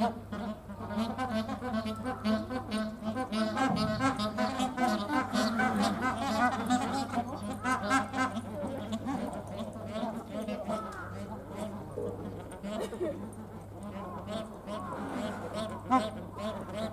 Yep. Mm-hmm.